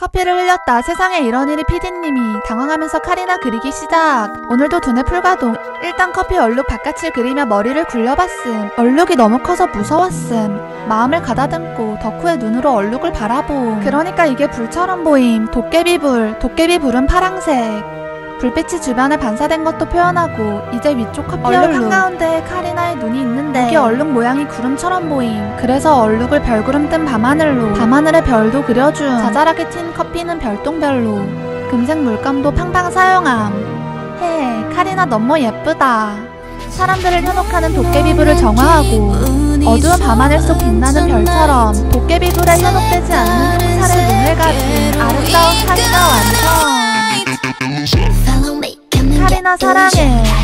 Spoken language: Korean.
커피를 흘렸다. 세상에 이런 일이 피디님이 당황하면서 카리나 그리기 시작. 오늘도 두뇌 풀가동. 일단 커피 얼룩 바깥을 그리며 머리를 굴려봤음. 얼룩이 너무 커서 무서웠음. 마음을 가다듬고 덕후의 눈으로 얼룩을 바라봄. 그러니까 이게 불처럼 보임. 도깨비 불. 도깨비 불은 파랑색. 불빛이 주변에 반사된 것도 표현하고 이제 위쪽 커피 얼룩, 한가운데에 카리나의 눈이 있는데 여기 얼룩 모양이 구름처럼 보임. 그래서 얼룩을 별구름 뜬 밤하늘로 밤하늘에 별도 그려줌 자잘하게 튄 커피는 별똥별로 금색 물감도 팡팡 사용함. 헤 카리나 너무 예쁘다. 사람들을 현혹하는 도깨비불을 정화하고 어두운 밤하늘 속 빛나는 별처럼 도깨비불에 현혹되지 않는 illusion. 사랑해